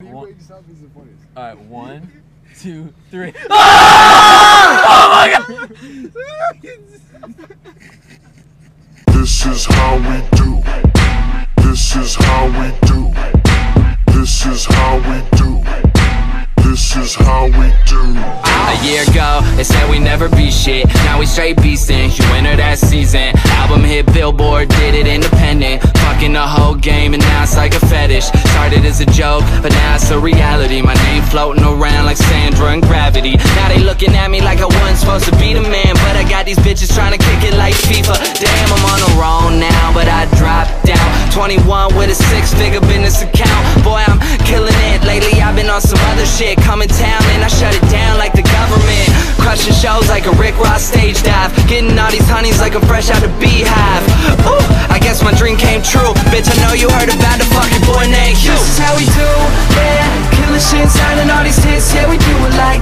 One- Wait, stop is the funniest. All right, one, two, three. Oh my god! This is how we do. This is how we do. This is how we do. This is how we do. A year ago, they said we never be shit. Now we straight beastin'. You enter that season. Album hit Billboard, did it independent. Fucking the whole game, and now it's like a fetish. Started as a joke, but now it's a reality. My name floating around like Sandra and Gravity. Now they looking at me like I wasn't supposed to be the man. But I got these bitches trying to kick it like FIFA. Damn, I'm on the road now, but I dropped down. 21 with a six figure business account. Boy, I'm killing it. Lately, I've been on some other shit. Coming town, and I shut it down. Crushing shows like a Rick Ross stage dive. Getting all these honeys like I'm fresh out the beehive. Ooh, I guess my dream came true. Bitch, I know you heard about the fucking boy named Huey. This is how we do, yeah. Killing shit, signing all these hits, yeah, we do it like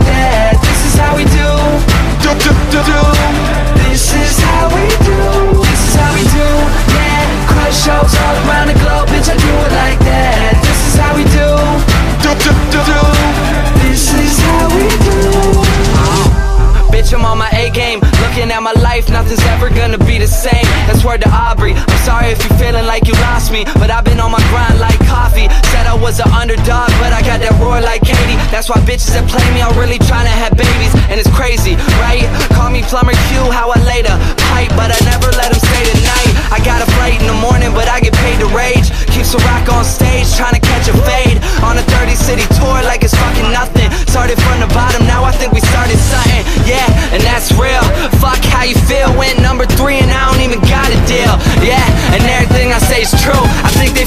life, nothing's ever gonna be the same. That's word to Aubrey. I'm sorry if you're feeling like you lost me But I've been on my grind like coffee. Said I was an underdog, but I got that roar like Katy. That's why bitches that play me are really trying to have babies And it's crazy, right? Call me Plumber Q, how I laid a pipe But I never let him stay tonight I got a flight in the morning, but I get paid to rage. Keeps a rock on stage, trying to catch a fade. On a 30 city tour like it's fucking nothing. Started from the bottom, now I think we started something Yeah, and that's real. Fuck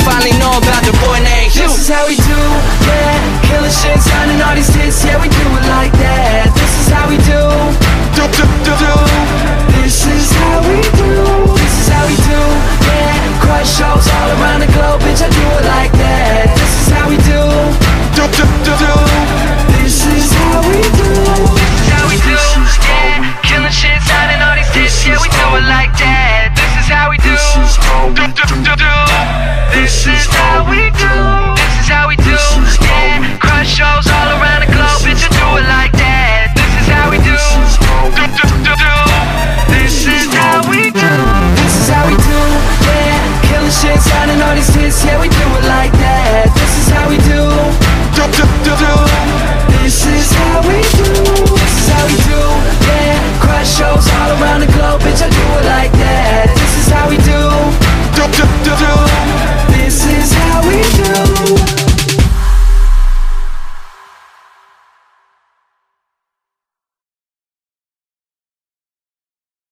finally know about the boy named Huey. This is how we do, yeah. Killing shit, signing all these. This